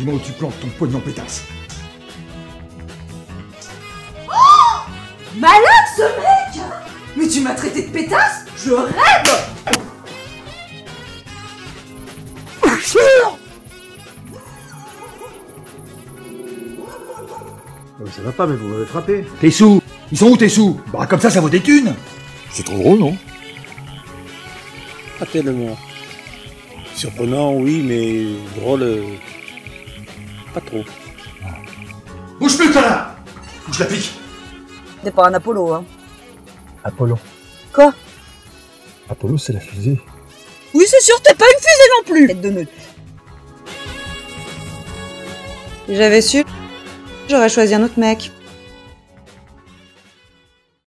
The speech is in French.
Dis-moi où tu plantes ton pognon pétasse. Malade ce mec Mais tu m'as traité de pétasse Je rêve Ça va pas, mais vous m'avez frappé. Tes sous Ils sont où tes sous? Bah comme ça, ça vaut des thunes C'est trop drôle, non? Pas tellement. Surprenant, oui, mais drôle. Pas trop. Bouge plus, connard Ou je la pique T'es pas un Apollo, hein Apollo. Quoi? Apollo, c'est la fusée. Oui, c'est sûr, t'es pas une fusée non plus Tête de. Si j'avais su, j'aurais choisi un autre mec.